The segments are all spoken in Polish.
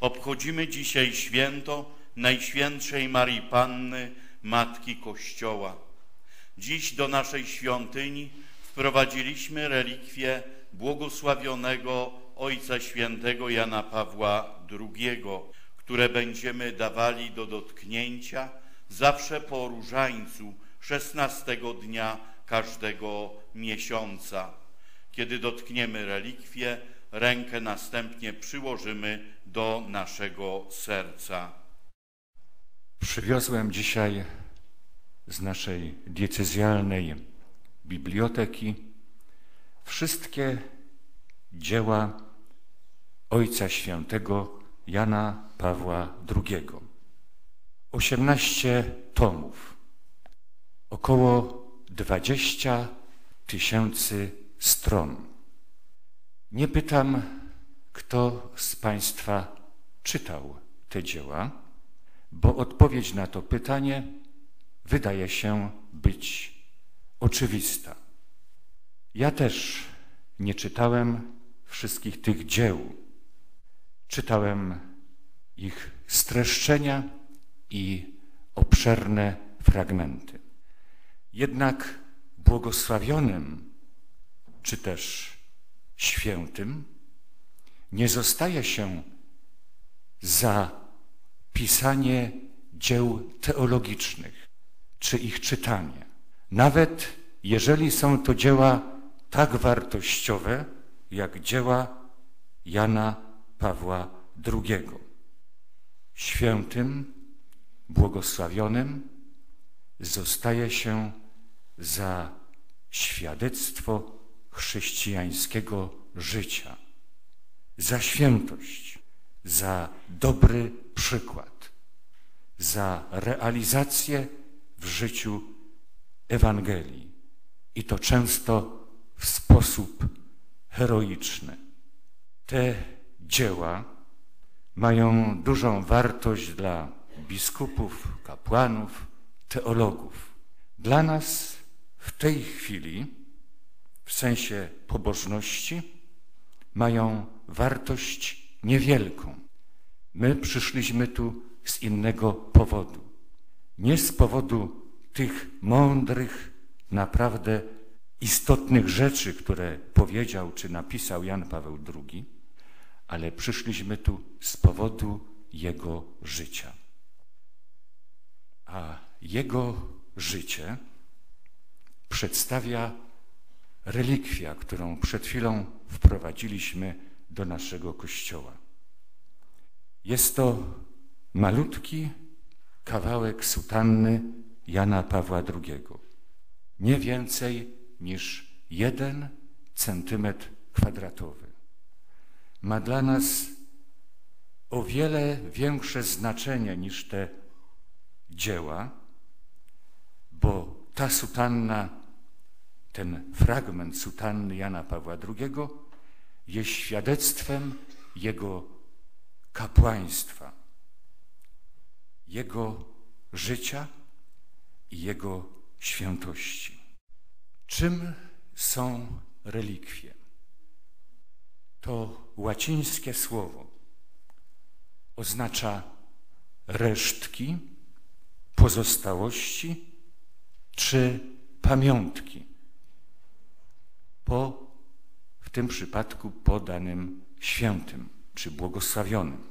Obchodzimy dzisiaj święto Najświętszej Marii Panny, Matki Kościoła. Dziś do naszej świątyni wprowadziliśmy relikwie błogosławionego Ojca Świętego Jana Pawła II, które będziemy dawali do dotknięcia zawsze po różańcu 16 dnia każdego miesiąca. Kiedy dotkniemy relikwie, rękę następnie przyłożymy do naszego serca. Przywiozłem dzisiaj z naszej diecezjalnej biblioteki wszystkie dzieła Ojca Świętego Jana Pawła II. 18 tomów, około 20 tysięcy stron. Nie pytam, kto z Państwa czytał te dzieła, bo odpowiedź na to pytanie wydaje się być oczywista. Ja też nie czytałem wszystkich tych dzieł. Czytałem ich streszczenia i obszerne fragmenty. Jednak błogosławionym czy też świętym nie zostaje się za pisanie dzieł teologicznych czy ich czytanie. Nawet jeżeli są to dzieła tak wartościowe, jak dzieła Jana Pawła II. Świętym, błogosławionym zostaje się za świadectwo chrześcijańskiego życia, za świętość, za dobry przykład, za realizację w życiu Ewangelii i to często w sposób heroiczny. Te dzieła mają dużą wartość dla biskupów, kapłanów, teologów. Dla nas w tej chwili, w sensie pobożności, mają wartość niewielką. My przyszliśmy tu z innego powodu. Nie z powodu tych mądrych, naprawdę istotnych rzeczy, które powiedział czy napisał Jan Paweł II, ale przyszliśmy tu z powodu Jego życia. A Jego życie przedstawia relikwia, którą przed chwilą wprowadziliśmy do naszego kościoła. Jest to malutki kawałek sutanny Jana Pawła II. Nie więcej niż jeden centymetr kwadratowy. Ma dla nas o wiele większe znaczenie niż te dzieła, bo ta sutanna, ten fragment sutanny Jana Pawła II jest świadectwem jego kapłaństwa, jego życia i jego świętości. Czym są relikwie? To łacińskie słowo oznacza resztki, pozostałości czy pamiątki po, w tym przypadku, po danym świętym czy błogosławionym.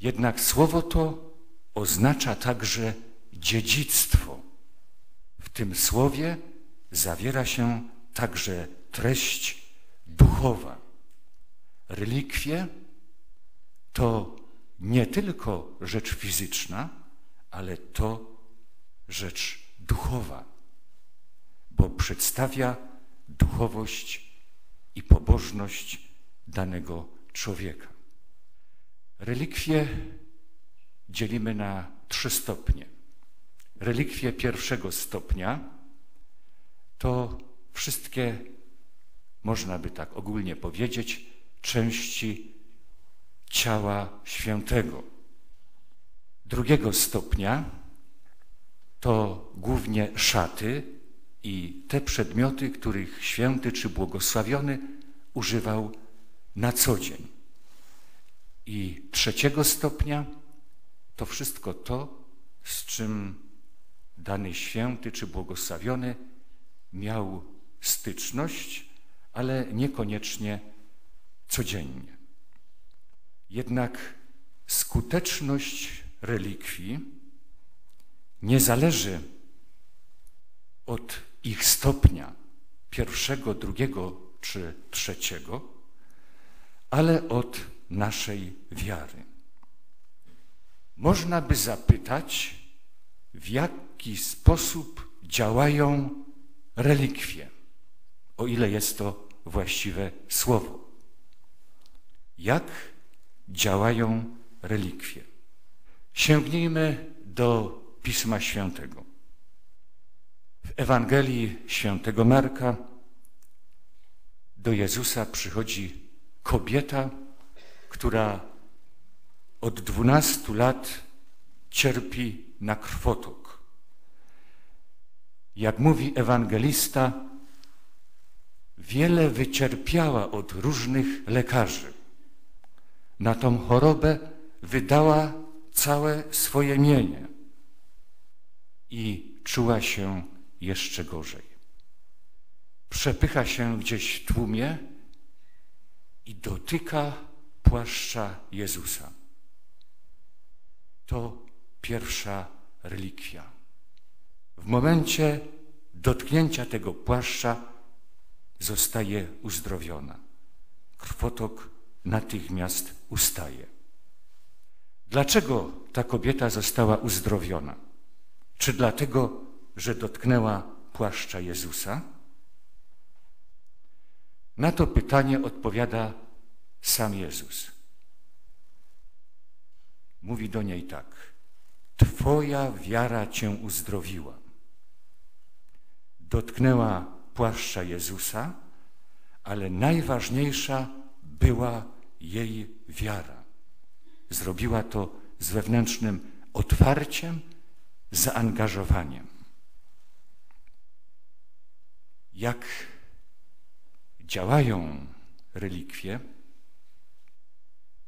Jednak słowo to oznacza także dziedzictwo. W tym słowie zawiera się także treść duchowa. Relikwie to nie tylko rzecz fizyczna, ale to rzecz duchowa, bo przedstawia duchowość i pobożność danego człowieka. Relikwie dzielimy na trzy stopnie. Relikwie pierwszego stopnia to wszystkie, można by tak ogólnie powiedzieć, części ciała świętego. Drugiego stopnia to głównie szaty i te przedmioty, których święty czy błogosławiony używał na co dzień. I trzeci trzeciego stopnia to wszystko to, z czym dany święty czy błogosławiony miał styczność, ale niekoniecznie codziennie. Jednak skuteczność relikwii nie zależy od ich stopnia pierwszego, drugiego czy trzeciego, ale od naszej wiary. Można by zapytać, w jaki sposób działają relikwie, o ile jest to właściwe słowo. Jak działają relikwie? Sięgnijmy do Pisma Świętego. W Ewangelii Świętego Marka do Jezusa przychodzi kobieta, która od dwunastu lat cierpi na krwotok. Jak mówi ewangelista, wiele wycierpiała od różnych lekarzy. Na tą chorobę wydała całe swoje mienie i czuła się jeszcze gorzej. Przepycha się gdzieś w tłumie i dotyka płaszcza Jezusa. To pierwsza relikwia. W momencie dotknięcia tego płaszcza zostaje uzdrowiona. Krwotok natychmiast ustaje. Dlaczego ta kobieta została uzdrowiona? Czy dlatego, że dotknęła płaszcza Jezusa? Na to pytanie odpowiada sam Jezus. Mówi do niej tak: Twoja wiara cię uzdrowiła. Dotknęła płaszcza Jezusa, ale najważniejsza była jej wiara. Zrobiła to z wewnętrznym otwarciem, zaangażowaniem. Jak działają relikwie,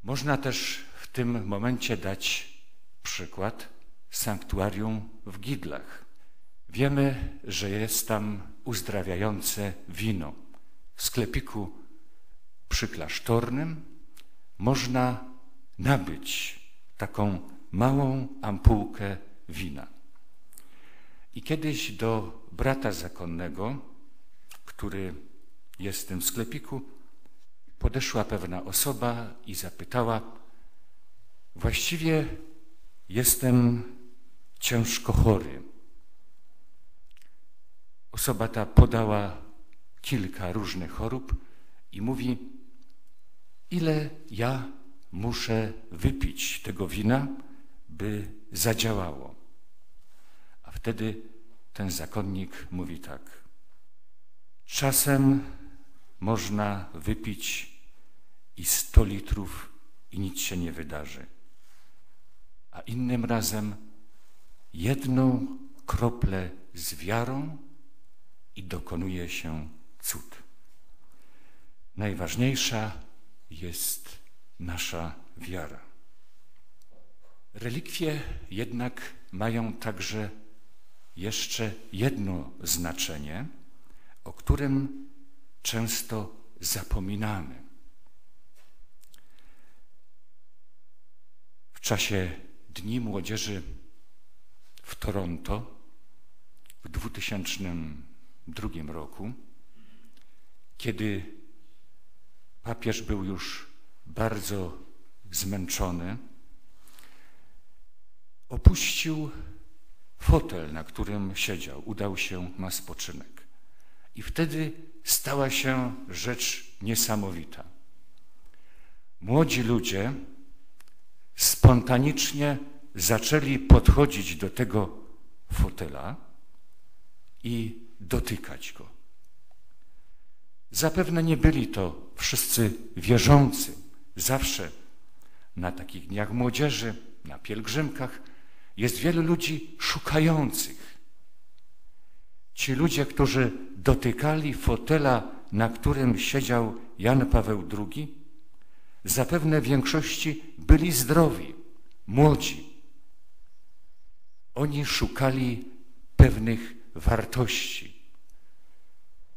można też w tym momencie dać przykład sanktuarium w Gidlach. Wiemy, że jest tam uzdrawiające wino. W sklepiku przyklasztornym można nabyć taką małą ampułkę wina. I kiedyś do brata zakonnego, który jest w tym sklepiku, podeszła pewna osoba i zapytała: Właściwie jestem ciężko chory. Osoba ta podała kilka różnych chorób i mówi: Ile ja muszę wypić tego wina, by zadziałało? A wtedy ten zakonnik mówi tak: Czasem można wypić i sto litrów i nic się nie wydarzy. A innym razem jedną kroplę z wiarą i dokonuje się cud. Najważniejsza jest nasza wiara. Relikwie jednak mają także jeszcze jedno znaczenie, o którym często zapominamy. W czasie Dni Młodzieży w Toronto w 2002 roku, kiedy papież był już bardzo zmęczony, opuścił fotel, na którym siedział, udał się na spoczynek. I wtedy stała się rzecz niesamowita. Młodzi ludzie spontanicznie zaczęli podchodzić do tego fotela i dotykać go. Zapewne nie byli to wszyscy wierzący. Zawsze na takich dniach młodzieży, na pielgrzymkach jest wielu ludzi szukających. Ci ludzie, którzy dotykali fotela, na którym siedział Jan Paweł II, zapewne w większości byli zdrowi, młodzi. Oni szukali pewnych wartości,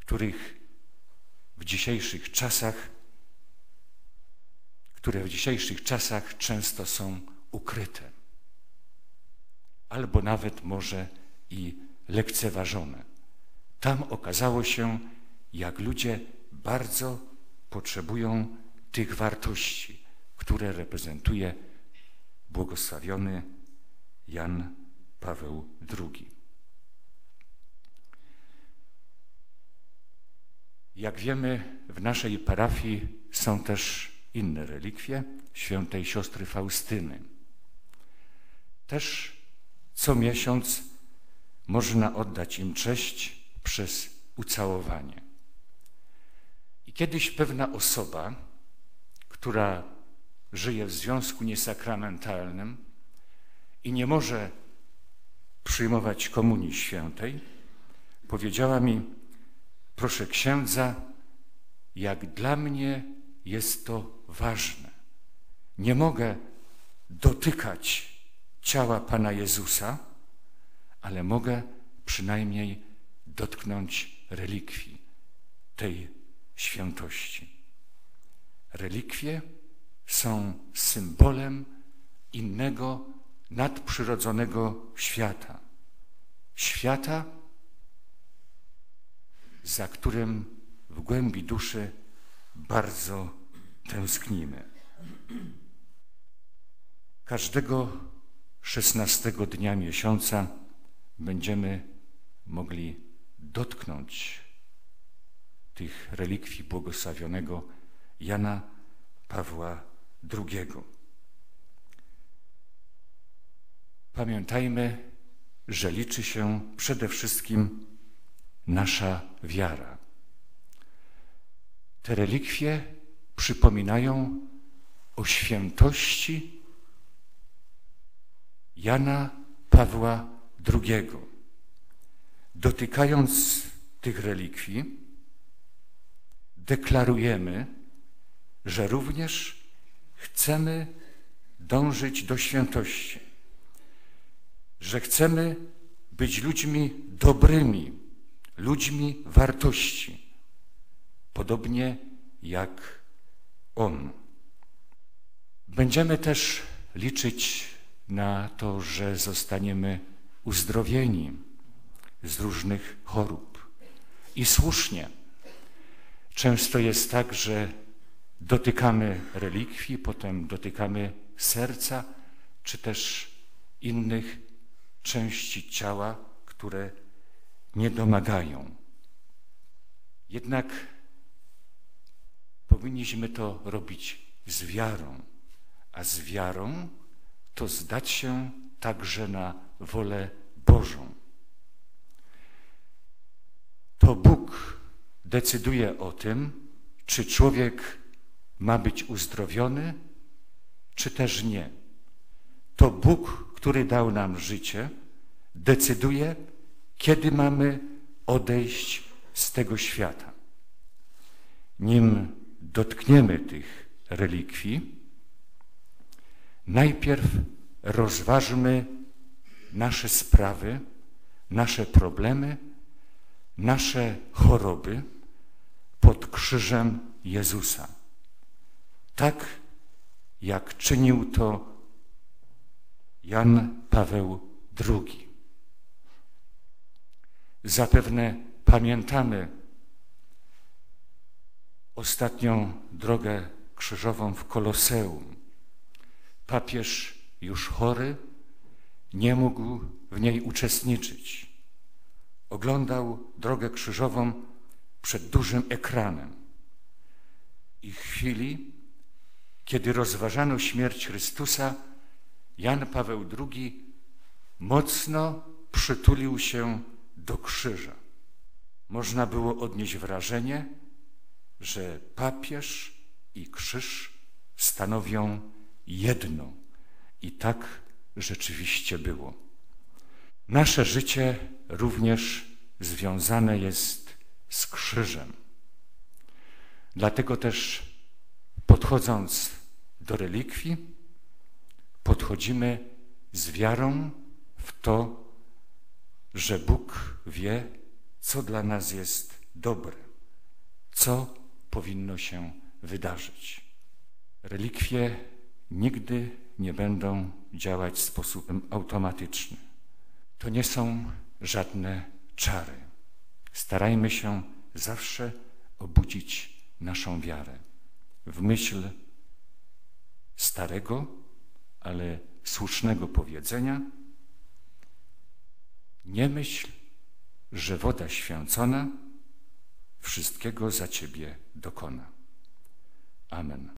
których w dzisiejszych czasach, które w dzisiejszych czasach często są ukryte, albo nawet może i lekceważone. Tam okazało się, jak ludzie bardzo potrzebują tych wartości, które reprezentuje błogosławiony Jan Paweł II. Jak wiemy, w naszej parafii są też inne relikwie świętej siostry Faustyny. Też co miesiąc można oddać im cześć przez ucałowanie. I kiedyś pewna osoba, która żyje w związku niesakramentalnym i nie może przyjmować komunii świętej, powiedziała mi, proszę księdza, jak dla mnie jest to ważne. Nie mogę dotykać ciała Pana Jezusa, ale mogę przynajmniej dotknąć relikwii tej świętości. Relikwie są symbolem innego nadprzyrodzonego świata. Świata, za którym w głębi duszy bardzo tęsknimy. Każdego szesnastego dnia miesiąca będziemy mogli dotknąć tych relikwii błogosławionego Jana Pawła II. Pamiętajmy, że liczy się przede wszystkim nasza wiara. Te relikwie przypominają o świętości Jana Pawła II. Dotykając tych relikwii, deklarujemy, że również chcemy dążyć do świętości, że chcemy być ludźmi dobrymi, ludźmi wartości, podobnie jak On. Będziemy też liczyć na to, że zostaniemy uzdrowieni z różnych chorób. I słusznie. Często jest tak, że dotykamy relikwii, potem dotykamy serca, czy też innych części ciała, które nie domagają. Jednak powinniśmy to robić z wiarą, a z wiarą to zdać się także na wolę Bożą. To Bóg decyduje o tym, czy człowiek ma być uzdrowiony, czy też nie. To Bóg, który dał nam życie, decyduje, kiedy mamy odejść z tego świata. Nim dotkniemy tych relikwii, najpierw rozważmy nasze sprawy, nasze problemy, nasze choroby pod krzyżem Jezusa. Tak jak czynił to Jan Paweł II. Zapewne pamiętamy ostatnią drogę krzyżową w Koloseum. Papież już chory nie mógł w niej uczestniczyć. Oglądał drogę krzyżową przed dużym ekranem. I w chwili, kiedy rozważano śmierć Chrystusa, Jan Paweł II mocno przytulił się do krzyża. Można było odnieść wrażenie, że papież i krzyż stanowią jedno. I tak rzeczywiście było. Nasze życie również związane jest z krzyżem. Dlatego też podchodząc do relikwii, podchodzimy z wiarą w to, że Bóg wie, co dla nas jest dobre, co powinno się wydarzyć. Relikwie nigdy nie będą działać sposobem automatycznym. To nie są żadne czary. Starajmy się zawsze obudzić naszą wiarę w myśl starego, ale słusznego powiedzenia. Nie myśl, że woda święcona wszystkiego za ciebie dokona. Amen.